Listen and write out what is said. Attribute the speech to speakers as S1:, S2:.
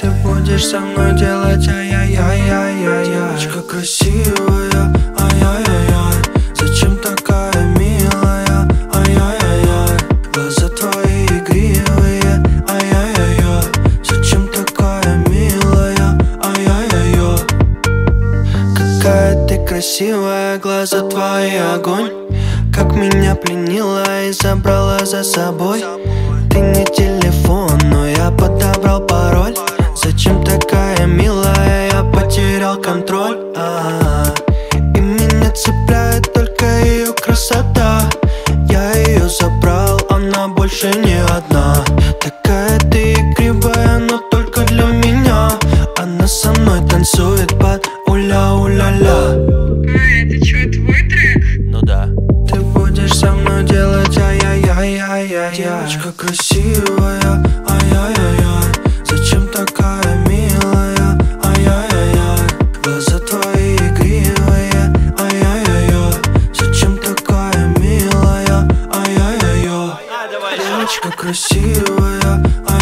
S1: Ты будешь со мной делать ай-яй-яй-яй-яй. Девочка красивая, ай-яй-яй-яй. Зачем такая милая, ай-яй-яй-яй. Глаза твои игривые, ай-яй-яй-яй. Зачем такая милая, ай-яй-яй-яй. Какая ты красивая, глаза твои огонь. Как меня пленила и забрала за собой. Ты не телефон, но я подобрал пароль. Зачем такая милая, я потерял контроль. А И меня цепляет только ее красота. Я ее забрал, она больше не одна. Такая ты игривая, но только для меня. Она со мной танцует под уля-уля-ля
S2: Девочка красивая, ай-яй-яй-яй. Зачем такая
S1: милая, ай-яй-яй-яй? Глаза твои игривые, ай-яй-яй-яй. Зачем такая милая, ай-яй-яй-яй? А, Девочка красивая, ай